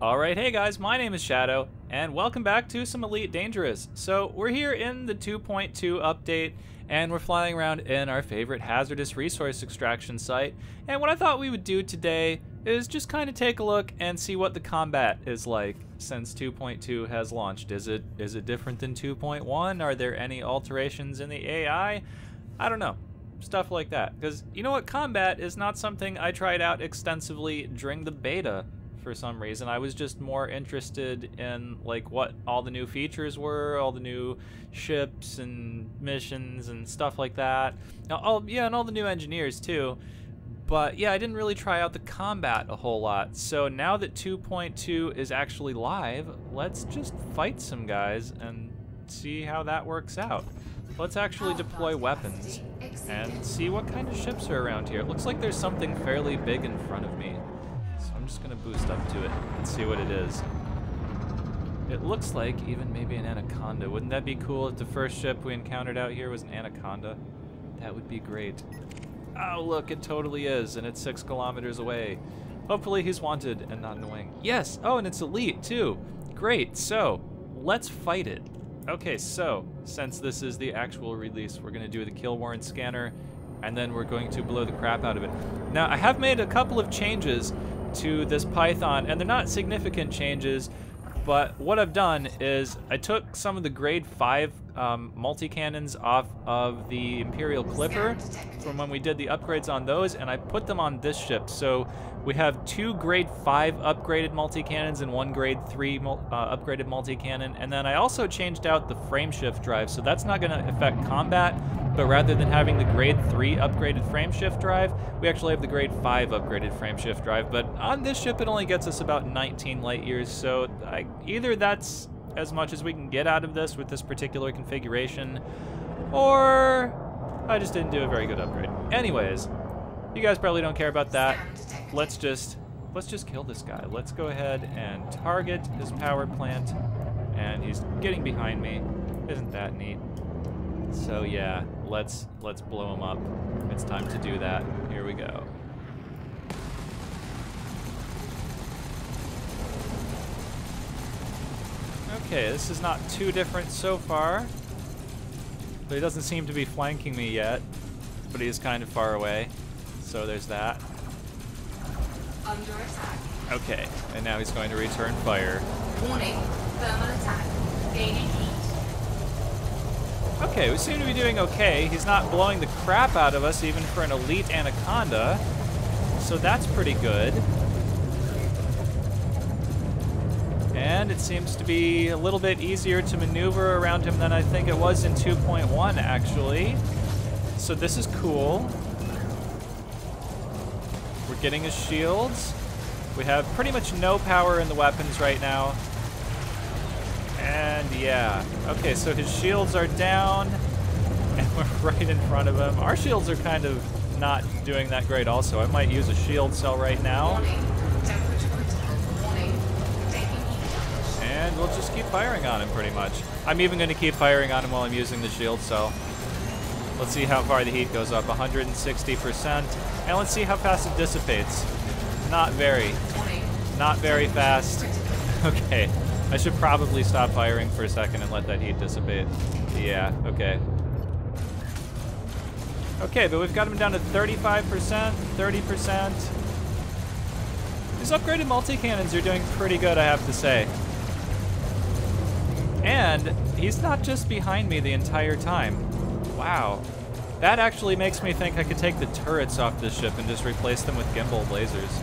Alright, hey guys, my name is Shadow, and welcome back to some Elite Dangerous. So, we're here in the 2.2 update, and we're flying around in our favorite hazardous resource extraction site. And what I thought we would do today is just kind of take a look and see what the combat is like since 2.2 has launched. Is it is it different than 2.1? Are there any alterations in the AI? I don't know. Stuff like that. Because you know what? Combat is not something I tried out extensively during the beta for some reason. I was just more interested in like what all the new features were, all the new ships and missions and stuff like that. Now, all yeah, and all the new engineers too. But yeah, I didn't really try out the combat a whole lot. So now that 2.2 is actually live, let's just fight some guys and see how that works out. Let's actually deploy weapons and see what kind of ships are around here. It looks like there's something fairly big in front of me. Just gonna boost up to it and see what it is. It looks like even maybe an anaconda. Wouldn't that be cool if the first ship we encountered out here was an anaconda? That would be great. Oh, look, it totally is, and it's six kilometers away. Hopefully he's wanted and not annoying. Yes! Oh, and it's elite, too. Great, so, let's fight it. Okay, so, since this is the actual release, we're to do the kill warrant scanner, and then we're going to blow the crap out of it. Now, I have made a couple of changes to this Python, and they're not significant changes, but what I've done is I took some of the grade 5 um, multi-cannons off of the Imperial Clipper from when we did the upgrades on those, and I put them on this ship. So we have two grade 5 upgraded multi-cannons and one grade 3 uh, upgraded multi-cannon, and then I also changed out the frameshift drive, so that's not going to affect combat, but rather than having the grade 3 upgraded frameshift drive, we actually have the grade 5 upgraded frameshift drive, but on this ship it only gets us about 19 light years, so I, either that's as much as we can get out of this with this particular configuration, or I just didn't do a very good upgrade. Anyways, you guys probably don't care about that. Let's just let's just kill this guy. Let's go ahead and target his power plant, and he's getting behind me. Isn't that neat? So yeah, let's let's blow him up. It's time to do that. Here we go. Okay, this is not too different so far. But he doesn't seem to be flanking me yet. But he is kind of far away. So there's that. Under attack. Okay, and now he's going to return fire. Warning. Thermal attack. Gaining heat. Okay, we seem to be doing okay. He's not blowing the crap out of us even for an elite anaconda. So that's pretty good. And it seems to be a little bit easier to maneuver around him than I think it was in 2.1, actually. So this is cool. We're getting his shields. We have pretty much no power in the weapons right now. And yeah. Okay, so his shields are down. And we're right in front of him. Our shields are kind of not doing that great also. I might use a shield cell right now. And we'll just keep firing on him pretty much. I'm even going to keep firing on him while I'm using the shield cell. Let's see how far the heat goes up. 160%. And let's see how fast it dissipates. Not very. Not very fast. Okay. I should probably stop firing for a second and let that heat dissipate. Yeah, okay. Okay, but we've got him down to 35%, 30%. These upgraded multi-cannons are doing pretty good, I have to say. And he's not just behind me the entire time. Wow. That actually makes me think I could take the turrets off this ship and just replace them with gimbal lasers.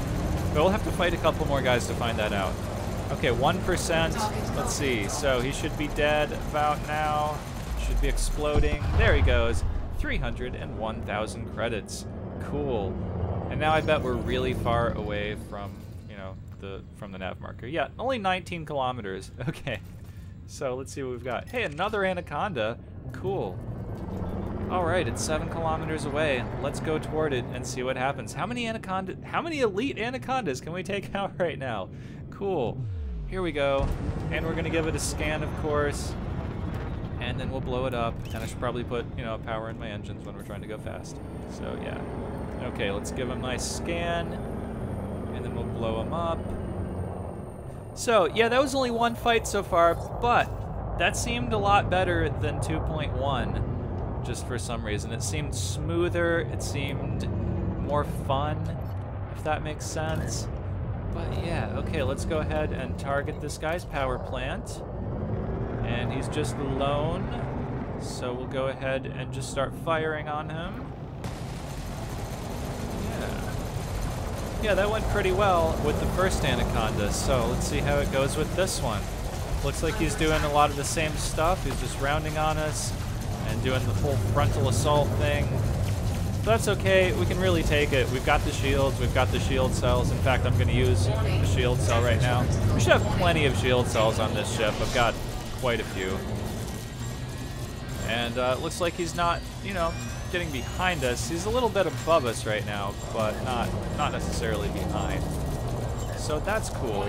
But we'll have to fight a couple more guys to find that out. Okay, 1%. Let's see. So he should be dead about now. Should be exploding. There he goes. 301,000 credits. Cool. And now I bet we're really far away from, you know, the from the nav marker. Yeah, only 19 kilometers. Okay. So let's see what we've got. Hey, another anaconda. Cool. All right, it's seven kilometers away. Let's go toward it and see what happens. How many anaconda? How many elite anacondas can we take out right now? Cool. Here we go. And we're gonna give it a scan, of course. And then we'll blow it up. And I should probably put, you know, power in my engines when we're trying to go fast. So yeah. Okay, let's give him a nice scan. And then we'll blow him up. So, yeah, that was only one fight so far, but that seemed a lot better than 2.1, just for some reason. It seemed smoother, it seemed more fun, if that makes sense. But yeah, okay, let's go ahead and target this guy's power plant. And he's just alone, so we'll go ahead and just start firing on him. Yeah. Yeah, that went pretty well with the first Anaconda, so let's see how it goes with this one. Looks like he's doing a lot of the same stuff. He's just rounding on us and doing the whole frontal assault thing. But that's okay. We can really take it. We've got the shields. We've got the shield cells. In fact, I'm going to use the shield cell right now. We should have plenty of shield cells on this ship. I've got quite a few. And uh, looks like he's not, you know, getting behind us. He's a little bit above us right now, but not not necessarily behind. So that's cool.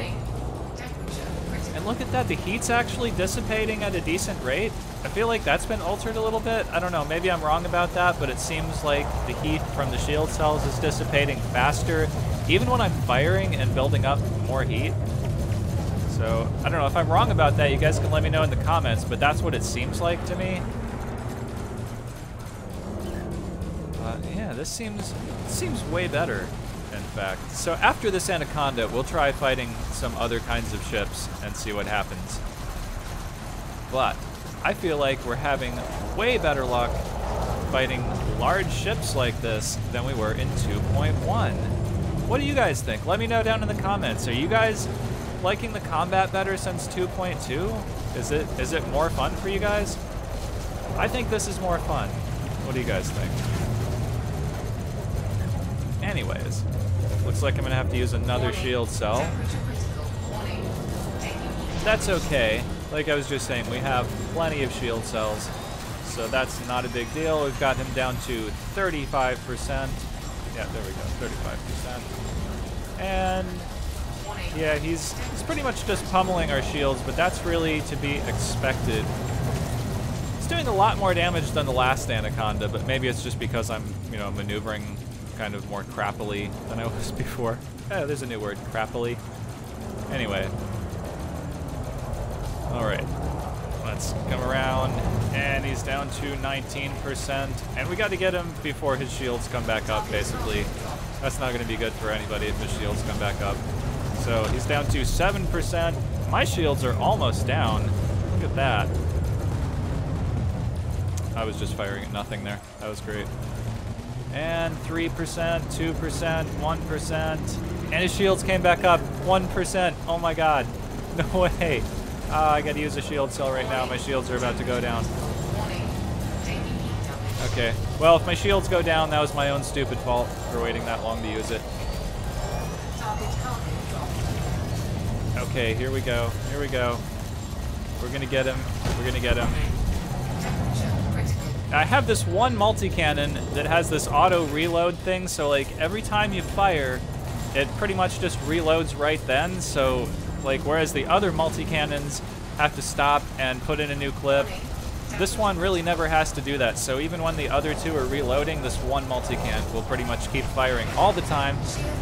And look at that, the heat's actually dissipating at a decent rate. I feel like that's been altered a little bit. I don't know, maybe I'm wrong about that, but it seems like the heat from the shield cells is dissipating faster, even when I'm firing and building up more heat. So, I don't know, if I'm wrong about that, you guys can let me know in the comments, but that's what it seems like to me. Uh, yeah, this seems seems way better, in fact. So after this Anaconda, we'll try fighting some other kinds of ships and see what happens. But I feel like we're having way better luck fighting large ships like this than we were in 2.1. What do you guys think? Let me know down in the comments. Are you guys liking the combat better since 2.2? Is it is it more fun for you guys? I think this is more fun. What do you guys think? Anyways, looks like I'm gonna have to use another shield cell. That's okay. Like I was just saying, we have plenty of shield cells, so that's not a big deal. We've got him down to 35%. Yeah, there we go, 35%. And yeah, he's he's pretty much just pummeling our shields, but that's really to be expected. It's doing a lot more damage than the last Anaconda, but maybe it's just because I'm, you know, maneuvering kind of more crappily than I was before. Eh, there's a new word, crappily. Anyway. Alright. Let's come around, and he's down to 19%. And we got to get him before his shields come back up, basically. That's not going to be good for anybody if his shields come back up. So he's down to 7%. My shields are almost down. Look at that. I was just firing at nothing there. That was great. And 3%, 2%, 1%. And his shields came back up. 1%. Oh my god. No way. Uh, I gotta use a shield cell right now. My shields are about to go down. Okay. Well, if my shields go down, that was my own stupid fault for waiting that long to use it. Okay, here we go. Here we go. We're gonna get him. We're gonna get him. I have this one multi-cannon that has this auto reload thing, so like every time you fire, it pretty much just reloads right then. So like whereas the other multi-cannons have to stop and put in a new clip, this one really never has to do that. So even when the other two are reloading, this one multi-can will pretty much keep firing all the time.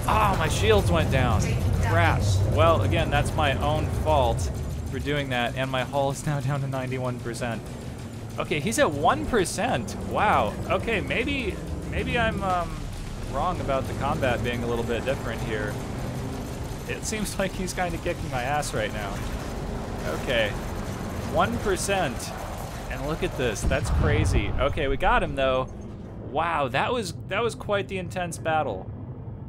Oh, my shields went down. Crap. Well, again, that's my own fault for doing that, and my hull is now down to 91%. Okay, he's at 1%. Wow. Okay, maybe maybe I'm um, wrong about the combat being a little bit different here. It seems like he's kind of kicking my ass right now. Okay. 1%. And look at this. That's crazy. Okay, we got him though. Wow, that was that was quite the intense battle.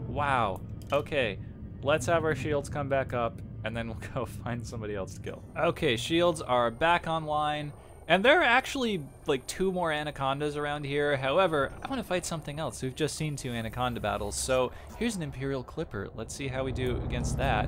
Wow. Okay. Let's have our shields come back up and then we'll go find somebody else to kill. Okay, shields are back online. And there are actually like two more anacondas around here. However, I want to fight something else. We've just seen two anaconda battles. So here's an Imperial Clipper. Let's see how we do against that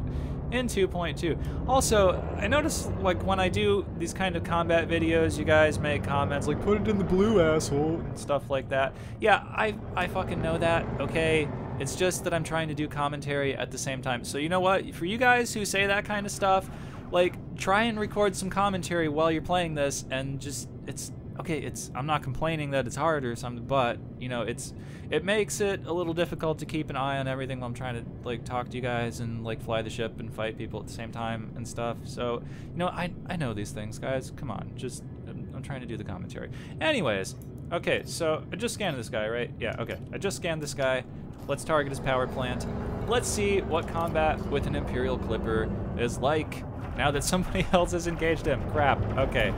in 2.2. Also, I notice like when I do these kind of combat videos, you guys make comments like put it in the blue asshole and stuff like that. Yeah, I I fucking know that. Okay. It's just that I'm trying to do commentary at the same time. So you know what? For you guys who say that kind of stuff, like try and record some commentary while you're playing this and just it's okay, it's I'm not complaining that it's hard or something, but you know, it's it makes it a little difficult to keep an eye on everything while I'm trying to like talk to you guys and like fly the ship and fight people at the same time and stuff. So, you know, I I know these things, guys. Come on, just I'm, I'm trying to do the commentary. Anyways, okay, so I just scanned this guy, right? Yeah, okay. I just scanned this guy. Let's target his power plant. Let's see what combat with an Imperial Clipper is like now that somebody else has engaged him. Crap. Okay.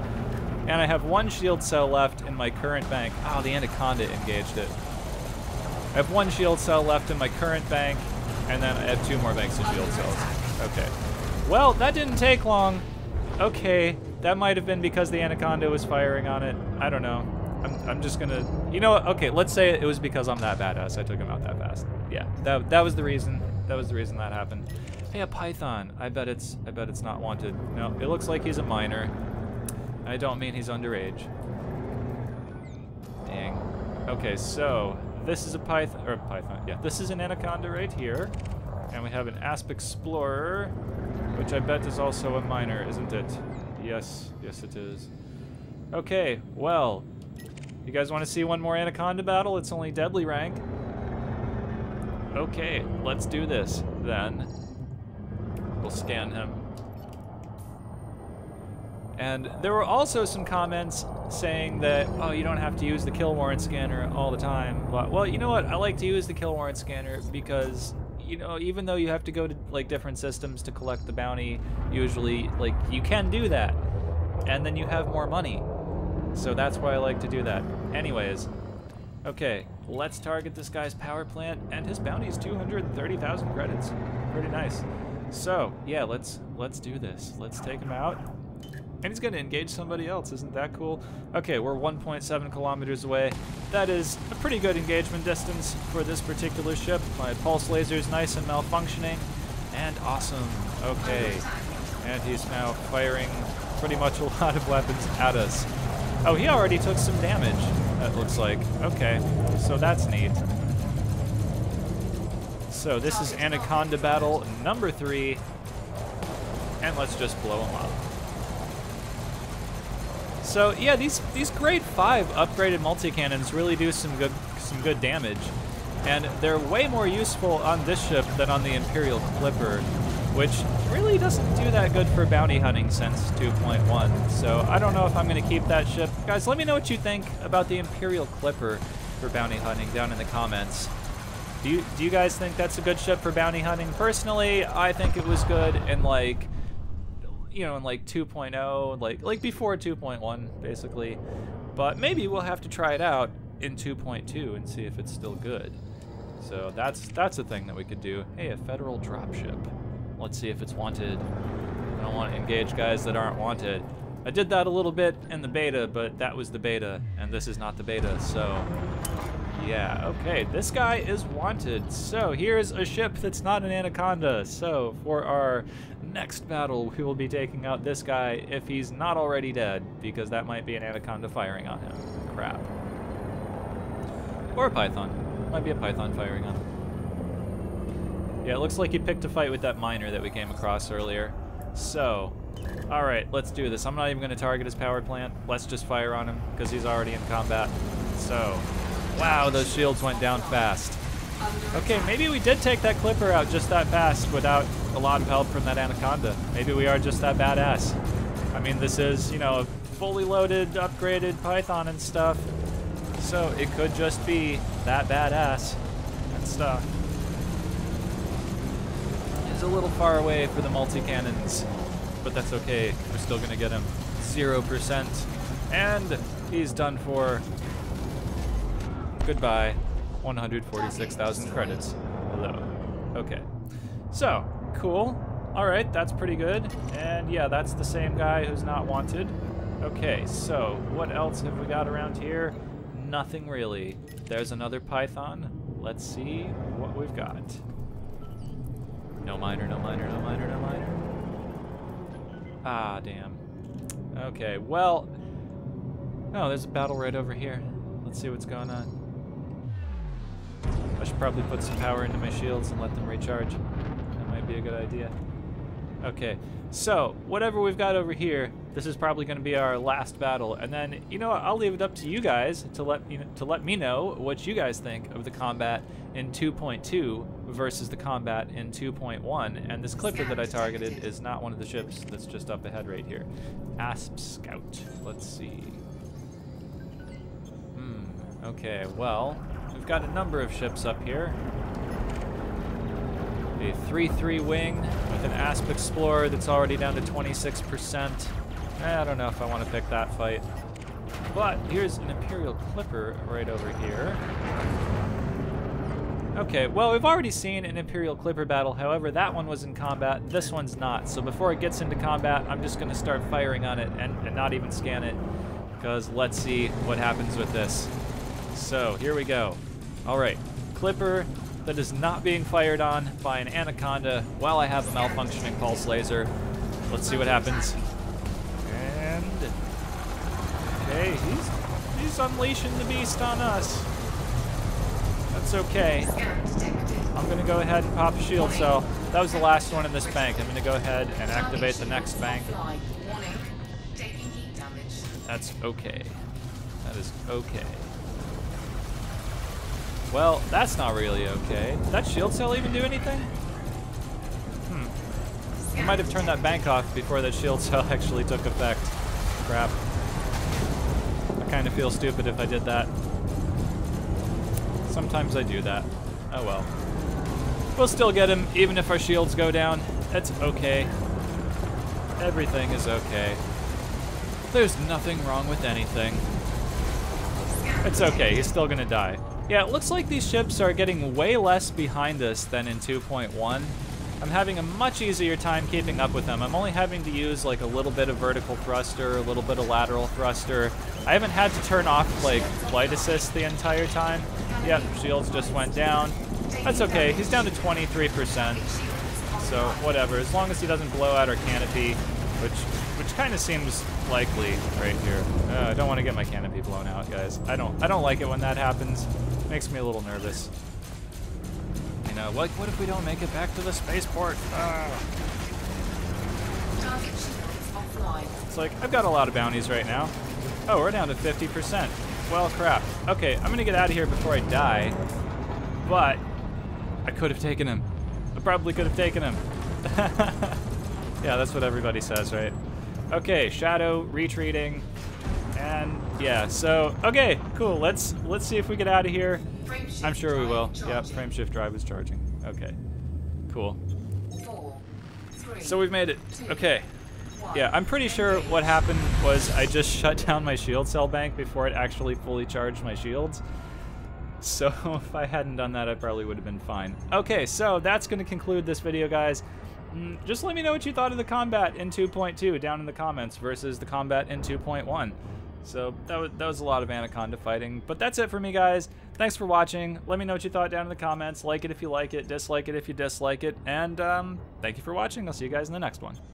And I have one shield cell left in my current bank. Oh, the Anaconda engaged it. I have one shield cell left in my current bank, and then I have two more banks of shield cells. Okay. Well, that didn't take long. Okay, that might have been because the Anaconda was firing on it. I don't know. I'm, I'm just gonna, you know? Okay, let's say it was because I'm that badass. I took him out that fast. Yeah, that that was the reason. That was the reason that happened. Hey, a python. I bet it's I bet it's not wanted. No, it looks like he's a minor. I don't mean he's underage. Dang. Okay, so this is a python or python. Yeah, this is an anaconda right here, and we have an asp explorer, which I bet is also a minor, isn't it? Yes, yes it is. Okay, well, you guys want to see one more anaconda battle? It's only deadly rank. Okay, let's do this then. We'll scan him. And there were also some comments saying that, oh, you don't have to use the kill warrant scanner all the time. But, well, you know what? I like to use the kill warrant scanner because, you know, even though you have to go to, like, different systems to collect the bounty, usually, like, you can do that. And then you have more money. So that's why I like to do that. Anyways, okay, let's target this guy's power plant, and his bounty is 230,000 credits. Pretty nice. So, yeah, let's let's do this. Let's take him out. And he's going to engage somebody else. Isn't that cool? Okay, we're 1.7 kilometers away. That is a pretty good engagement distance for this particular ship. My pulse laser is nice and malfunctioning. And awesome. Okay. And he's now firing pretty much a lot of weapons at us. Oh, he already took some damage, that looks like. Okay, so that's neat. So this is Anaconda Battle number three. And let's just blow him up. So yeah, these these grade five upgraded multi-cannons really do some good some good damage. And they're way more useful on this ship than on the Imperial Clipper, which really doesn't do that good for bounty hunting since 2.1. So I don't know if I'm going to keep that ship. Guys, let me know what you think about the Imperial Clipper for bounty hunting down in the comments. Do you, do you guys think that's a good ship for bounty hunting? Personally, I think it was good in like, you know, in like 2.0, like like before 2.1, basically. But maybe we'll have to try it out in 2.2 and see if it's still good. So that's that's a thing that we could do. Hey, a federal dropship. Let's see if it's wanted. I don't want to engage guys that aren't wanted. I did that a little bit in the beta, but that was the beta, and this is not the beta, so yeah, okay, this guy is wanted. So here's a ship that's not an Anaconda. So for our next battle, we will be taking out this guy if he's not already dead, because that might be an Anaconda firing on him. Crap. Or a Python. Might be a Python firing on him. Yeah, it looks like he picked a fight with that miner that we came across earlier. So, alright, let's do this. I'm not even going to target his power plant. Let's just fire on him, because he's already in combat. So, wow, those shields went down fast. Okay, maybe we did take that Clipper out just that fast without a lot of help from that Anaconda. Maybe we are just that badass. I mean, this is, you know, a fully loaded, upgraded Python and stuff. So it could just be that badass and stuff. A little far away for the multi-cannons, but that's okay. We're still to get him 0%. And he's done for. Goodbye. 146,000 credits. Hello. Okay. So, cool. Alright, that's pretty good. And yeah, that's the same guy who's not wanted. Okay, so what else have we got around here? Nothing really. There's another python. Let's see what we've got. No miner, no miner, no miner, no miner. Ah, damn. Okay, well... Oh, there's a battle right over here. Let's see what's going on. I should probably put some power into my shields and let them recharge. That might be a good idea. Okay, so whatever we've got over here, this is probably going to be our last battle, and then you know I'll leave it up to you guys to let you know, to let me know what you guys think of the combat in 2.2 versus the combat in 2.1. And this clipper that I targeted is not one of the ships that's just up ahead right here. Asp Scout. Let's see. Hmm. Okay. Well, we've got a number of ships up here a 3-3 wing with an Asp Explorer that's already down to 26%. Eh, I don't know if I want to pick that fight. But here's an Imperial Clipper right over here. Okay, well, we've already seen an Imperial Clipper battle. However, that one was in combat. This one's not. So before it gets into combat, I'm just going to start firing on it and, and not even scan it. Because let's see what happens with this. So, here we go. All right, Clipper that is not being fired on by an Anaconda while I have a malfunctioning pulse laser. Let's see what happens. And okay, he's he's unleashing the beast on us. That's okay. I'm gonna go ahead and pop a shield cell. That was the last one in this bank. I'm gonna go ahead and activate the next bank. That's okay. That is okay. Well, that's not really okay. Did that shield cell even do anything? Hmm. I might have turned that bank off before that shield cell actually took effect. Crap. I kind of feel stupid if I did that. Sometimes I do that. Oh well. We'll still get him, even if our shields go down. It's okay. Everything is okay. There's nothing wrong with anything. It's okay, he's still gonna die. Yeah, it looks like these ships are getting way less behind us than in 2.1. I'm having a much easier time keeping up with them. I'm only having to use like a little bit of vertical thruster, a little bit of lateral thruster. I haven't had to turn off like flight assist the entire time. Yep, shields just went down. That's okay, he's down to 23%. So whatever, as long as he doesn't blow out our canopy, which which kind of seems likely right here. Uh, I don't want to get my canopy blown out, guys. I don't I don't like it when that happens. Makes me a little nervous. You know, what, what if we don't make it back to the spaceport? Ah. It's like, I've got a lot of bounties right now. Oh, we're down to 50%. Well, crap. Okay, I'm gonna get out of here before I die. But, I could have taken him. I probably could have taken him. yeah, that's what everybody says, right? Okay, Shadow retreating. And yeah, so okay, cool. Let's let's see if we get out of here. I'm sure we will. Yep, frame shift drive is charging. Okay, cool. So we've made it. Okay. Yeah, I'm pretty sure what happened was I just shut down my shield cell bank before it actually fully charged my shields. So if I hadn't done that, I probably would have been fine. Okay, so that's going to conclude this video, guys. Mm, just let me know what you thought of the combat in 2.2 down in the comments versus the combat in 2.1. So that was, that was a lot of Anaconda fighting. But that's it for me, guys. Thanks for watching. Let me know what you thought down in the comments. Like it if you like it, dislike it if you dislike it. And um, thank you for watching. I'll see you guys in the next one.